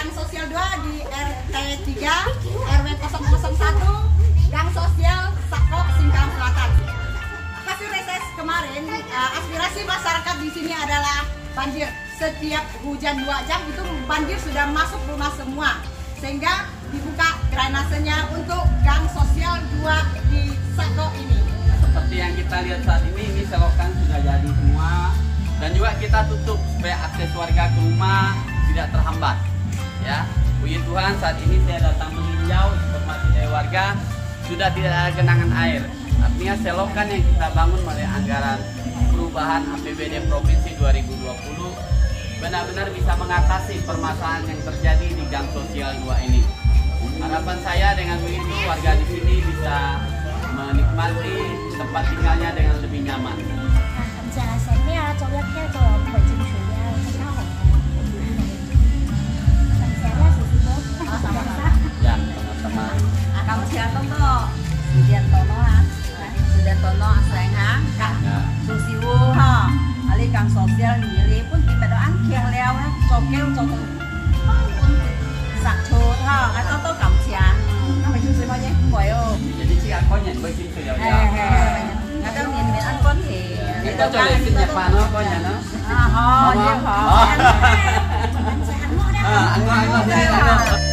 Gang Sosial 2 di RT 3 RW 001 Gang Sosial Sako Singkang Selatan. Hasil reses kemarin uh, aspirasi masyarakat di sini adalah banjir. Setiap hujan 2 jam itu banjir sudah masuk rumah semua. Sehingga dibuka drainasenya untuk Gang Sosial 2 di Sako ini. Seperti yang kita lihat saat ini, ini selokan sudah jadi semua dan juga kita tutup supaya akses warga ke rumah tidak terhambat. Ya, puji Tuhan saat ini saya datang meninjau informasi dari warga sudah tidak ada genangan air. Artinya selokan yang kita bangun melalui anggaran perubahan APBD Provinsi 2020 benar-benar bisa mengatasi permasalahan yang terjadi di gang sosial 2 ini. Harapan saya dengan begitu warga di sini bisa menikmati tempat tinggalnya dengan lebih nyaman. campuchia tông to tiền tông nó ha tiền tông nó sáng ha cả dù gì vô ha ali càng sọt xe nhỉ ali cũng chỉ phải đó ăn kiêng leo ha sọt kêu sọt cũng sạc chua ha cái tông to campuchia nó phải chú gì bao nhiêu không phải ô chỉ chỉ ăn có nhận với kim kiều nha แล้วก็มีเป็นอันก้นเหนี่ก็จะเลยกินยาปลาเนาะก้อนยาเนาะอ๋อเยี่ยมพออันงออันงออันงอ